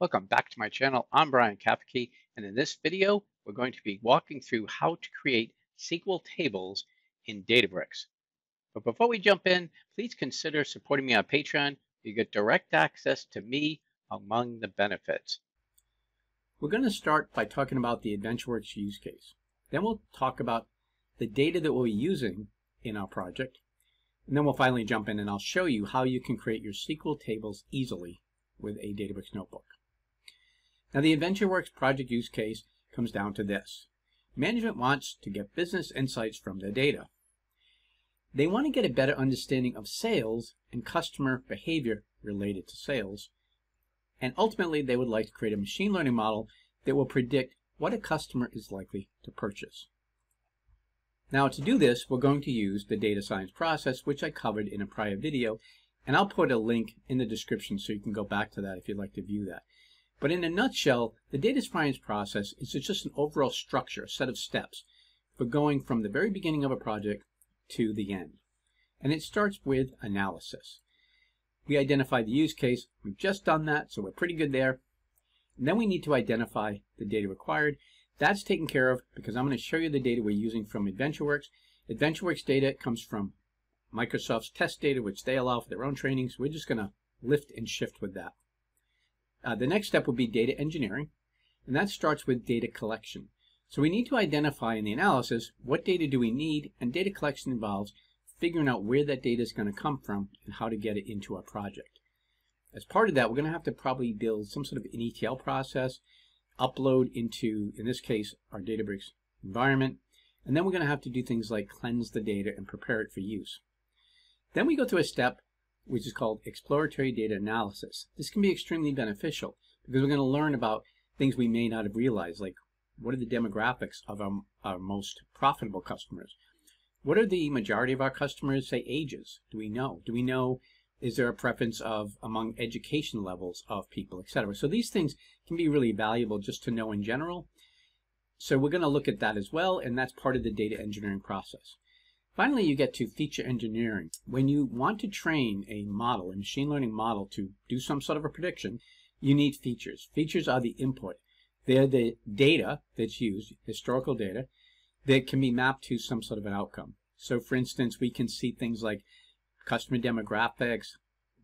Welcome back to my channel. I'm Bryan Cafferky, and in this video, we're going to be walking through how to create SQL tables in Databricks. But before we jump in, please consider supporting me on Patreon. You get direct access to me among the benefits. We're going to start by talking about the AdventureWorks use case. Then we'll talk about the data that we'll be using in our project. And then we'll finally jump in and I'll show you how you can create your SQL tables easily with a Databricks notebook. Now the AdventureWorks project use case comes down to this. Management wants to get business insights from their data. They want to get a better understanding of sales and customer behavior related to sales. And ultimately, they would like to create a machine learning model that will predict what a customer is likely to purchase. Now to do this, we're going to use the data science process, which I covered in a prior video, and I'll put a link in the description so you can go back to that if you'd like to view that. But in a nutshell, the data science process is just an overall structure, a set of steps for going from the very beginning of a project to the end. And it starts with analysis. We identify the use case. We've just done that, so we're pretty good there. And then we need to identify the data required. That's taken care of because I'm going to show you the data we're using from AdventureWorks. AdventureWorks data comes from Microsoft's test data, which they allow for their own trainings. We're just going to lift and shift with that. Uh, the next step would be data engineering, and that starts with data collection. So we need to identify in the analysis what data do we need, and data collection involves figuring out where that data is going to come from and how to get it into our project. As part of that, we're going to have to probably build some sort of an ETL process, upload into, in this case, our Databricks environment, and then we're going to have to do things like cleanse the data and prepare it for use. Then we go through a step which is called exploratory data analysis. This can be extremely beneficial because we're going to learn about things we may not have realized, like what are the demographics of our, our most profitable customers? What are the majority of our customers, say, ages? Do we know? Do we know, is there a preference of among education levels of people, etc.? So these things can be really valuable just to know in general. So we're going to look at that as well, and that's part of the data engineering process. Finally, you get to feature engineering. When you want to train a model, a machine learning model to do some sort of a prediction, you need features. Features are the input. They're the data that's used, historical data, that can be mapped to some sort of an outcome. So for instance, we can see things like customer demographics,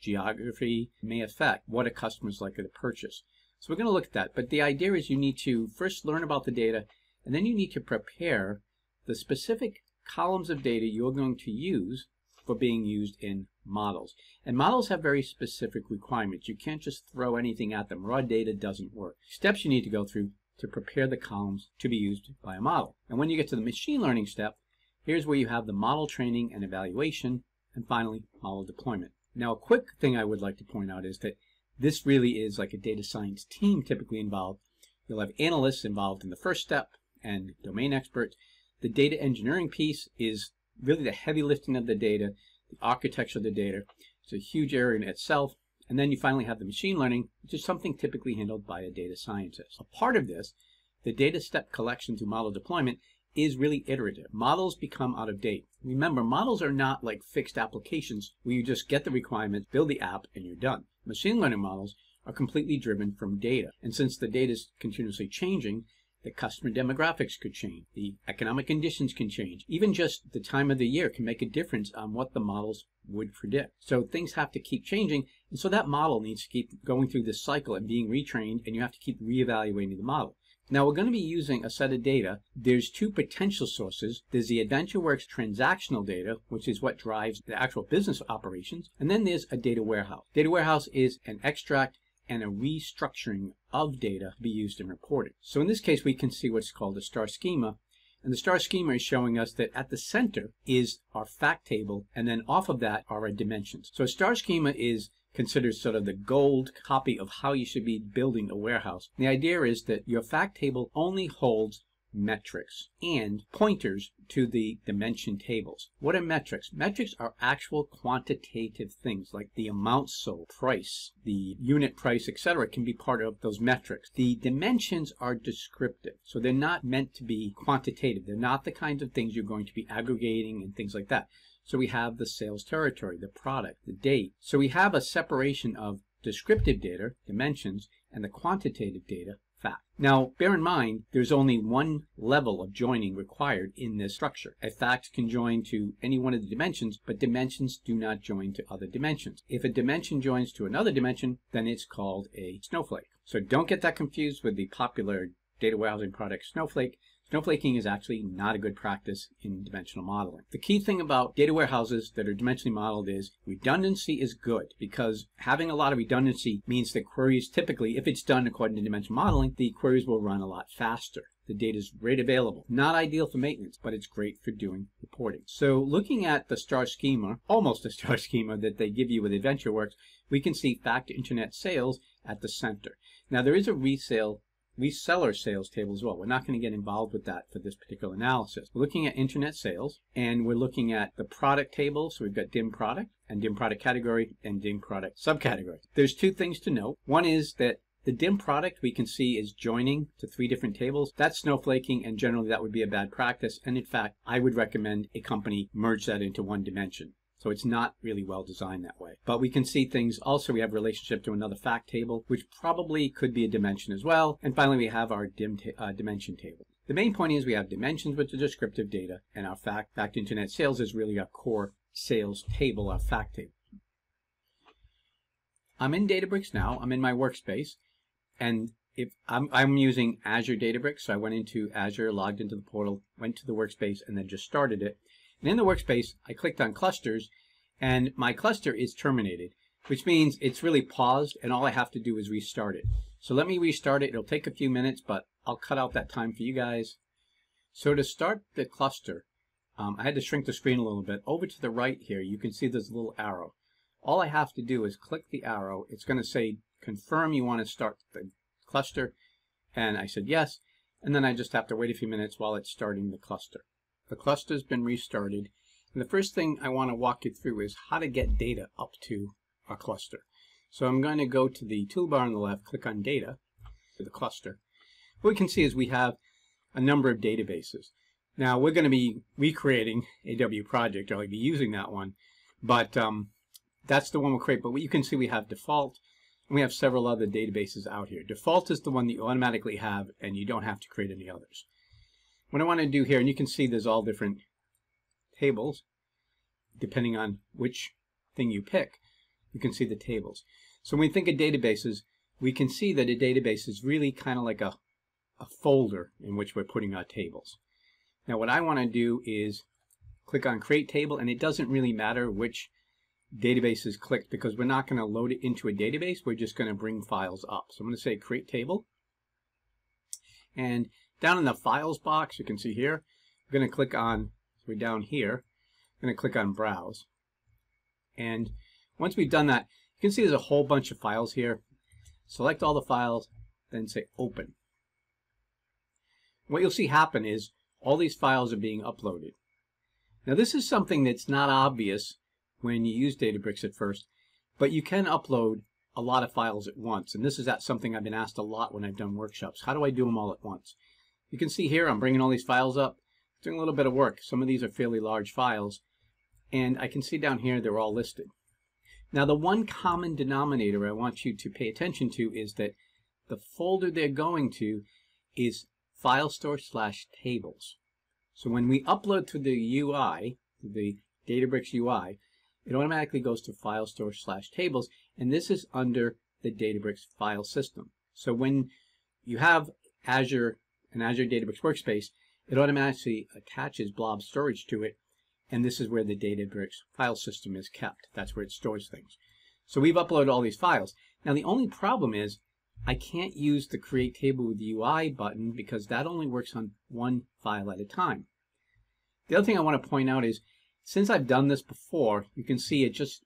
geography may affect what a customer is likely to purchase. So we're going to look at that. But the idea is you need to first learn about the data, and then you need to prepare the specific columns of data you're going to use for being used in models. And models have very specific requirements. You can't just throw anything at them. Raw data doesn't work. Steps you need to go through to prepare the columns to be used by a model. And when you get to the machine learning step, here's where you have the model training and evaluation, and finally, model deployment. Now, a quick thing I would like to point out is that this really is like a data science team typically involved. You'll have analysts involved in the first step and domain experts, the data engineering piece is really the heavy lifting of the data, the architecture of the data. It's a huge area in itself. And then you finally have the machine learning, which is something typically handled by a data scientist. A part of this, the data step collection to model deployment, is really iterative. Models become out of date. Remember, models are not like fixed applications where you just get the requirements, build the app, and you're done. Machine learning models are completely driven from data. And since the data is continuously changing, the customer demographics could change. The economic conditions can change. Even just the time of the year can make a difference on what the models would predict. So things have to keep changing. And so that model needs to keep going through this cycle and being retrained, and you have to keep reevaluating the model. Now we're going to be using a set of data. There's two potential sources. There's the AdventureWorks transactional data, which is what drives the actual business operations. And then there's a data warehouse. Data warehouse is an extract and a restructuring of data to be used in reporting. So in this case, we can see what's called a star schema. And the star schema is showing us that at the center is our fact table, and then off of that are our dimensions. So a star schema is considered sort of the gold copy of how you should be building a warehouse. And the idea is that your fact table only holds metrics and pointers to the dimension tables. What are metrics? Metrics are actual quantitative things like the amount sold, price, the unit price, etc. can be part of those metrics. The dimensions are descriptive, so they're not meant to be quantitative. They're not the kinds of things you're going to be aggregating and things like that. So we have the sales territory, the product, the date. So we have a separation of descriptive data, dimensions, and the quantitative data fact. Now, bear in mind, there's only one level of joining required in this structure. A fact can join to any one of the dimensions, but dimensions do not join to other dimensions. If a dimension joins to another dimension, then it's called a snowflake. So don't get that confused with the popular data warehousing product Snowflake. Snowflaking is actually not a good practice in dimensional modeling. The key thing about data warehouses that are dimensionally modeled is redundancy is good because having a lot of redundancy means that queries typically, if it's done according to dimensional modeling, the queries will run a lot faster. The data is right available. Not ideal for maintenance, but it's great for doing reporting. So looking at the star schema, almost a star schema that they give you with AdventureWorks, we can see fact internet sales at the center. Now there is a resale reseller sales table as well. We're not going to get involved with that for this particular analysis. We're looking at internet sales and we're looking at the product table. So we've got dim product and dim product category and dim product subcategory. There's two things to note. One is that the dim product we can see is joining to three different tables. That's snowflaking and generally that would be a bad practice. And in fact, I would recommend a company merge that into one dimension. So it's not really well designed that way. But we can see things also we have relationship to another fact table, which probably could be a dimension as well. And finally, we have our dim ta uh, dimension table. The main point is we have dimensions with the descriptive data and our fact, fact internet sales is really our core sales table, our fact table. I'm in Databricks now. I'm in my workspace. And if I'm, I'm using Azure Databricks, so I went into Azure, logged into the portal, went to the workspace, and then just started it. And in the workspace, I clicked on clusters and my cluster is terminated, which means it's really paused and all I have to do is restart it. So let me restart it. It'll take a few minutes, but I'll cut out that time for you guys. So to start the cluster, um, I had to shrink the screen a little bit. Over to the right here, you can see a little arrow. All I have to do is click the arrow. It's going to say, confirm you want to start the cluster. And I said yes. And then I just have to wait a few minutes while it's starting the cluster. The cluster's been restarted. And the first thing I want to walk you through is how to get data up to a cluster. So I'm going to go to the toolbar on the left, click on data for the cluster. What we can see is we have a number of databases. Now we're going to be recreating AW project, or I'll be using that one, but um, that's the one we'll create. But you can see we have default, and we have several other databases out here. Default is the one that you automatically have, and you don't have to create any others. What I want to do here, and you can see there's all different tables, depending on which thing you pick, you can see the tables. So when we think of databases, we can see that a database is really kind of like a, a folder in which we're putting our tables. Now what I want to do is click on create table and it doesn't really matter which database is clicked because we're not going to load it into a database, we're just going to bring files up. So I'm going to say create table and down in the files box, you can see here, I'm going to click on, we're down here, I'm going to click on browse. And once we've done that, you can see there's a whole bunch of files here. Select all the files, then say open. What you'll see happen is all these files are being uploaded. Now this is something that's not obvious when you use Databricks at first, but you can upload a lot of files at once. And this is that something I've been asked a lot when I've done workshops. How do I do them all at once? You can see here I'm bringing all these files up, doing a little bit of work. Some of these are fairly large files, and I can see down here they're all listed. Now the one common denominator I want you to pay attention to is that the folder they're going to is file store slash tables. So when we upload to the UI, the Databricks UI, it automatically goes to file store slash tables, and this is under the Databricks file system. So when you have Azure an Azure Databricks workspace, it automatically attaches blob storage to it, and this is where the Databricks file system is kept. That's where it stores things. So we've uploaded all these files. Now the only problem is I can't use the create table with UI button because that only works on one file at a time. The other thing I want to point out is since I've done this before, you can see it just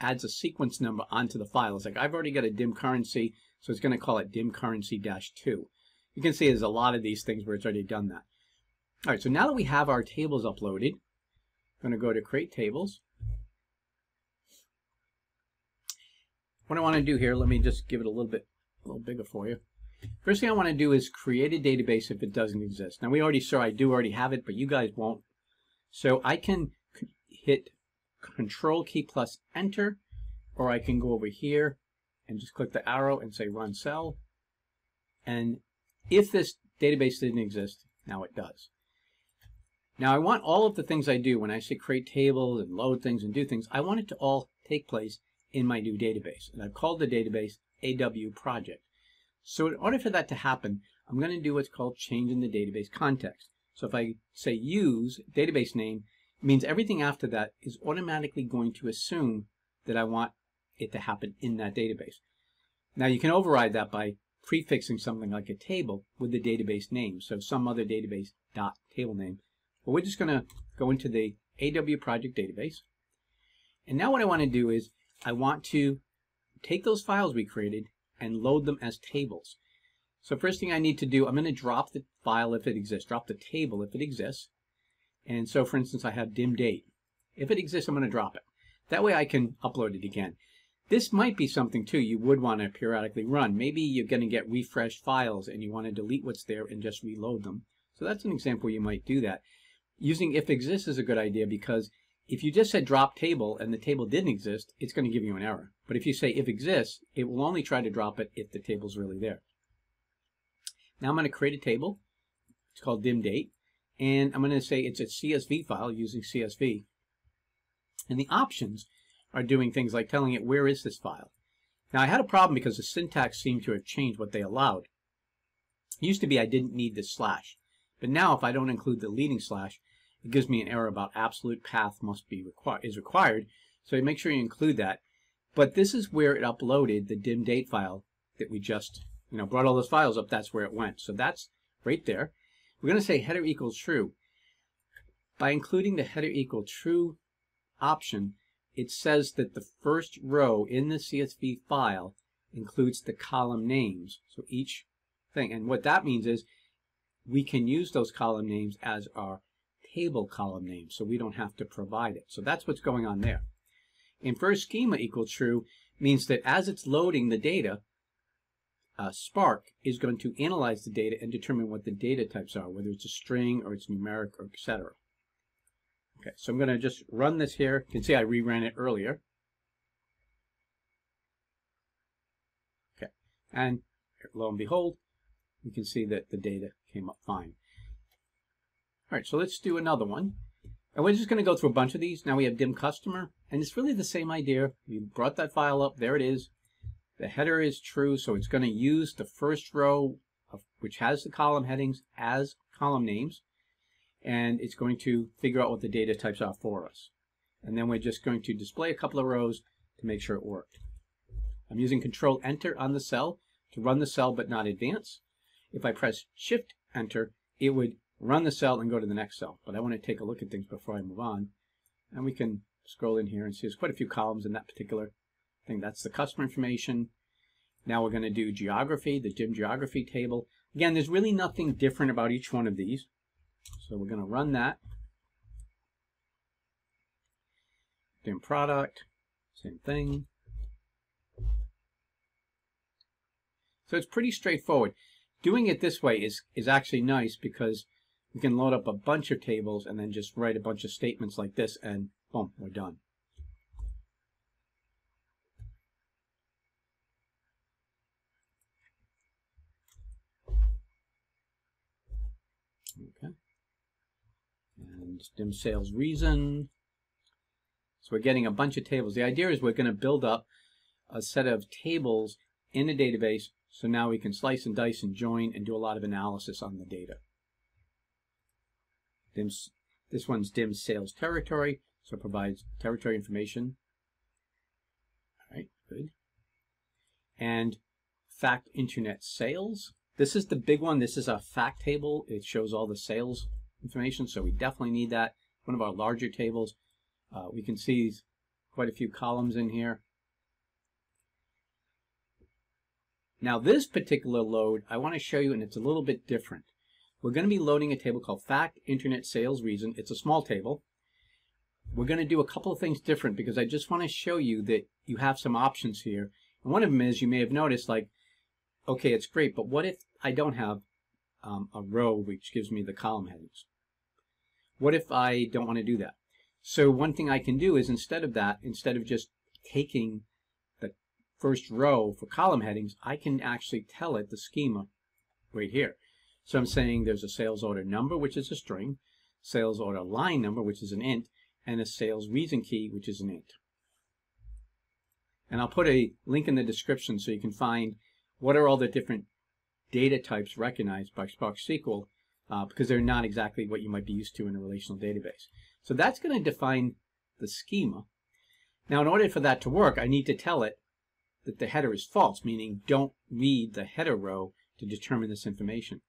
adds a sequence number onto the file. It's like I've already got a dim currency, so it's going to call it dim currency-2. You can see there's a lot of these things where it's already done that. All right, so now that we have our tables uploaded, I'm going to go to Create Tables. What I want to do here, let me just give it a little bit a little bigger for you. First thing I want to do is create a database if it doesn't exist. Now we already saw I do already have it, but you guys won't. So I can hit Control key plus Enter, or I can go over here and just click the arrow and say Run Cell And if this database didn't exist, now it does. Now I want all of the things I do when I say create tables and load things and do things, I want it to all take place in my new database. And I've called the database AW project. So in order for that to happen, I'm going to do what's called change in the database context. So if I say use database name, it means everything after that is automatically going to assume that I want it to happen in that database. Now you can override that by prefixing something like a table with the database name. So some other database dot table name. But we're just going to go into the AW project database. And now what I want to do is I want to take those files we created and load them as tables. So first thing I need to do, I'm going to drop the file if it exists, drop the table if it exists. And so for instance, I have dim date. If it exists, I'm going to drop it. That way I can upload it again. This might be something too you would want to periodically run. Maybe you're going to get refreshed files and you want to delete what's there and just reload them. So that's an example you might do that. Using if exists is a good idea because if you just said drop table and the table didn't exist, it's going to give you an error. But if you say if exists, it will only try to drop it if the table's really there. Now I'm going to create a table. It's called dim date. And I'm going to say it's a CSV file using CSV. And the options are doing things like telling it where is this file. Now I had a problem because the syntax seemed to have changed what they allowed. It used to be I didn't need the slash. But now if I don't include the leading slash, it gives me an error about absolute path must be required is required. So you make sure you include that. But this is where it uploaded the dim date file that we just, you know, brought all those files up. That's where it went. So that's right there. We're going to say header equals true. By including the header equal true option, it says that the first row in the CSV file includes the column names. So each thing, and what that means is we can use those column names as our table column name, so we don't have to provide it. So that's what's going on there. And first schema equal true means that as it's loading the data, uh, Spark is going to analyze the data and determine what the data types are, whether it's a string or it's numeric or etc. Okay, so I'm going to just run this here. You can see I reran it earlier. Okay, and lo and behold, you can see that the data came up fine. All right, so let's do another one. And we're just going to go through a bunch of these. Now we have dim customer, and it's really the same idea. We brought that file up. There it is. The header is true, so it's going to use the first row, of, which has the column headings, as column names. And it's going to figure out what the data types are for us. And then we're just going to display a couple of rows to make sure it worked. I'm using Control Enter on the cell to run the cell but not advance. If I press Shift Enter, it would run the cell and go to the next cell. But I want to take a look at things before I move on. And we can scroll in here and see there's quite a few columns in that particular thing. That's the customer information. Now we're going to do geography, the dim geography table. Again, there's really nothing different about each one of these. So we're going to run that. Dim product, same thing. So it's pretty straightforward. Doing it this way is, is actually nice because we can load up a bunch of tables and then just write a bunch of statements like this and boom, we're done. Okay. Dim sales reason. So we're getting a bunch of tables. The idea is we're going to build up a set of tables in a database so now we can slice and dice and join and do a lot of analysis on the data. DIMS, this one's dim sales territory, so it provides territory information. All right, good. And fact internet sales. This is the big one. This is a fact table. It shows all the sales information, so we definitely need that. One of our larger tables. Uh, we can see quite a few columns in here. Now this particular load, I want to show you, and it's a little bit different. We're going to be loading a table called Fact Internet Sales Reason. It's a small table. We're going to do a couple of things different because I just want to show you that you have some options here. And one of them is you may have noticed like, okay, it's great, but what if I don't have um, a row which gives me the column headings? What if I don't want to do that? So one thing I can do is instead of that, instead of just taking the first row for column headings, I can actually tell it the schema right here. So I'm saying there's a sales order number, which is a string, sales order line number, which is an int, and a sales reason key, which is an int. And I'll put a link in the description so you can find what are all the different data types recognized by Spark SQL uh, because they're not exactly what you might be used to in a relational database. So that's going to define the schema. Now, in order for that to work, I need to tell it that the header is false, meaning don't read the header row to determine this information.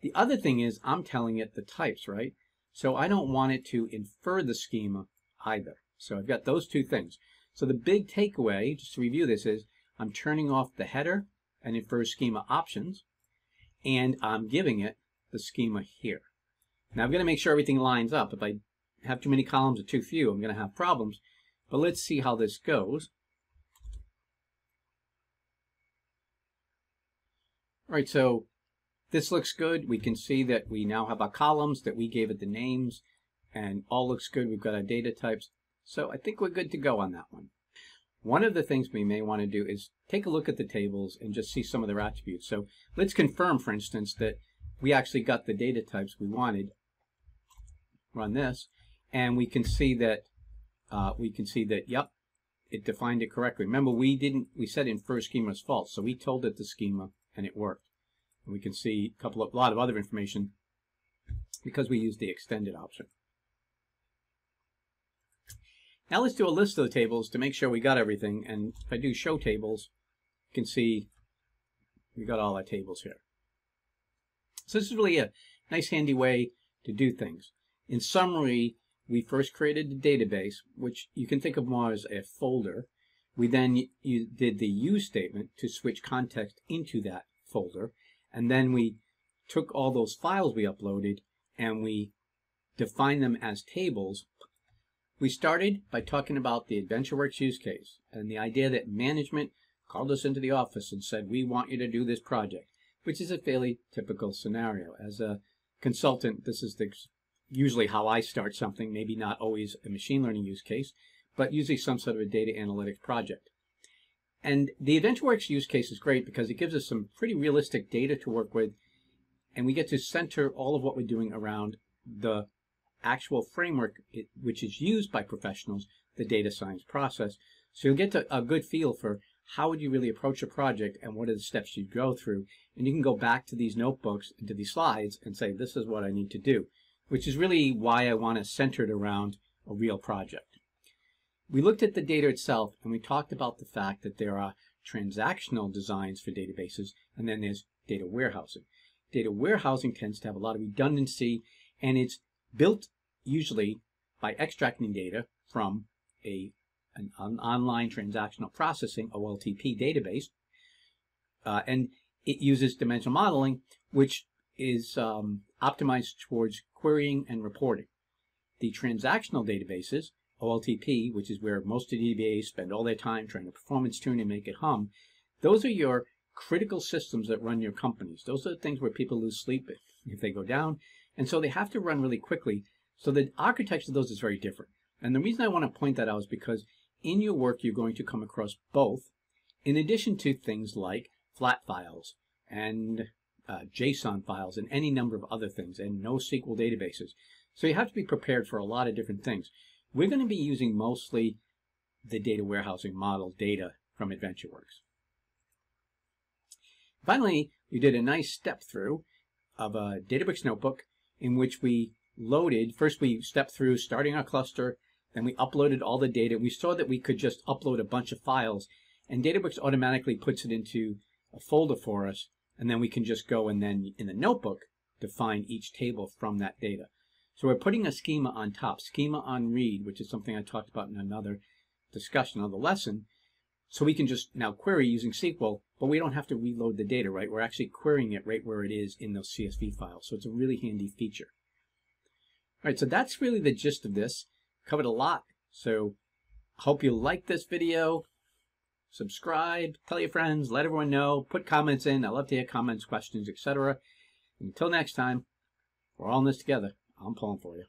The other thing is I'm telling it the types, right? So I don't want it to infer the schema either. So I've got those two things. So the big takeaway, just to review this, is I'm turning off the header and infer schema options, and I'm giving it the schema here. Now I'm going to make sure everything lines up. If I have too many columns or too few, I'm going to have problems. But let's see how this goes. All right, so this looks good. We can see that we now have our columns, that we gave it the names, and all looks good. We've got our data types. So I think we're good to go on that one. One of the things we may want to do is take a look at the tables and just see some of their attributes. So let's confirm, for instance, that we actually got the data types we wanted. Run this, and we can see that uh, we can see that yep, it defined it correctly. Remember, we didn't we said infer schema is false, so we told it the schema and it worked. And we can see a couple of a lot of other information because we used the extended option. Now let's do a list of the tables to make sure we got everything. And if I do show tables, you can see we got all our tables here. So this is really a nice handy way to do things. In summary, we first created a database, which you can think of more as a folder. We then did the use statement to switch context into that folder. And then we took all those files we uploaded and we defined them as tables we started by talking about the AdventureWorks use case and the idea that management called us into the office and said, we want you to do this project, which is a fairly typical scenario. As a consultant, this is the, usually how I start something, maybe not always a machine learning use case, but usually some sort of a data analytics project. And the AdventureWorks use case is great because it gives us some pretty realistic data to work with, and we get to center all of what we're doing around the actual framework which is used by professionals, the data science process. So you'll get a good feel for how would you really approach a project and what are the steps you'd go through. And you can go back to these notebooks and to these slides and say, this is what I need to do, which is really why I want to center it around a real project. We looked at the data itself and we talked about the fact that there are transactional designs for databases and then there's data warehousing. Data warehousing tends to have a lot of redundancy and it's built usually by extracting data from a, an, online transactional processing, OLTP database, uh, and it uses dimensional modeling, which is um, optimized towards querying and reporting. The transactional databases, OLTP, which is where most of the DBAs spend all their time trying to performance tune and make it hum, those are your critical systems that run your companies. Those are the things where people lose sleep if they go down. And so they have to run really quickly. So the architecture of those is very different. And the reason I want to point that out is because in your work, you're going to come across both, in addition to things like flat files and uh, JSON files and any number of other things and NoSQL databases. So you have to be prepared for a lot of different things. We're going to be using mostly the data warehousing model data from AdventureWorks. Finally, we did a nice step through of a Databricks notebook in which we loaded, first we stepped through starting our cluster, then we uploaded all the data. We saw that we could just upload a bunch of files and Databricks automatically puts it into a folder for us and then we can just go and then in the notebook define each table from that data. So we're putting a schema on top, schema on read, which is something I talked about in another discussion of the lesson. So we can just now query using SQL, but we don't have to reload the data, right? We're actually querying it right where it is in those CSV files. So it's a really handy feature. All right, so that's really the gist of this. Covered a lot. So hope you like this video. Subscribe, tell your friends, let everyone know, put comments in. I love to hear comments, questions, etc. Until next time, we're all in this together. I'm pulling for you.